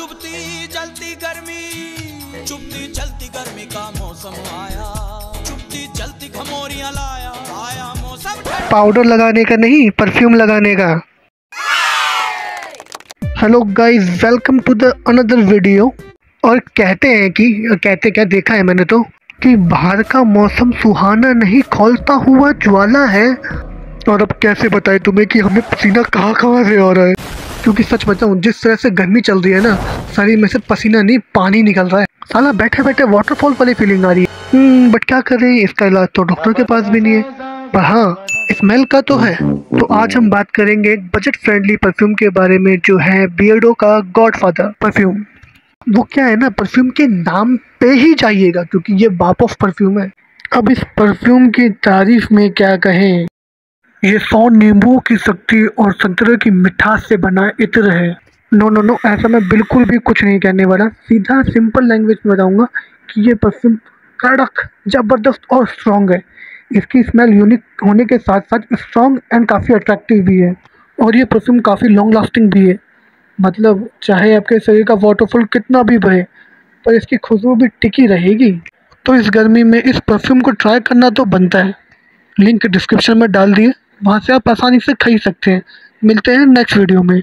चुभती जलती गर्मी, चुभती जलती गर्मी का मौसम आया, चुभती जलती घमोरियाँ लाया, आया मौसम पाउडर लगाने का नहीं परफ्यूम लगाने का। Hello guys welcome to the another video और कहते हैं कि, कहते क्या देखा है मैंने तो कि बाहर का मौसम सुहाना नहीं, खोलता हुआ ज्वाला है। और अब कैसे बताए तुम्हें कि हमें पसीना कहाँ कहाँ से आ रहा है? क्योंकि सच बताऊँ, जिस तरह से गर्मी चल रही है ना शरीर में से पसीना नहीं, पानी निकल रहा है। साला बैठे बैठे वाटरफॉल वाली फीलिंग आ रही है। बट क्या कर रहे हैं इसका इलाज? तो डॉक्टर के पास भी नहीं है। पर हाँ स्मेल का तो है। तो आज हम बात करेंगे एक बजट फ्रेंडली परफ्यूम के बारे में, जो है बियर्डो का गॉडफादर परफ्यूम वो क्या है ना परफ्यूम के नाम पे ही जाइएगा, क्योंकि ये बाप ऑफ़ परफ्यूम है। अब इस परफ्यूम की तारीफ़ में क्या कहें? ये सौ नींबुओं की शक्ति और संतरे की मिठास से बना इत्र है। नो नो नो ऐसा मैं बिल्कुल भी कुछ नहीं कहने वाला। सीधा सिंपल लैंग्वेज में बताऊँगा कि ये परफ्यूम कड़क, ज़बरदस्त और स्ट्रॉन्ग है। इसकी स्मेल यूनिक होने के साथ साथ स्ट्रॉन्ग एंड काफ़ी अट्रैक्टिव भी है। और ये परफ्यूम काफ़ी लॉन्ग लास्टिंग भी है। मतलब चाहे आपके शरीर का वाटरफॉल कितना भी बहे, पर इसकी खुशबू भी टिकी रहेगी। तो इस गर्मी में इस परफ्यूम को ट्राई करना तो बनता है। लिंक डिस्क्रिप्शन में डाल दिए। वहाँ से आप आसानी से खरीद सकते हैं। मिलते हैं नेक्स्ट वीडियो में।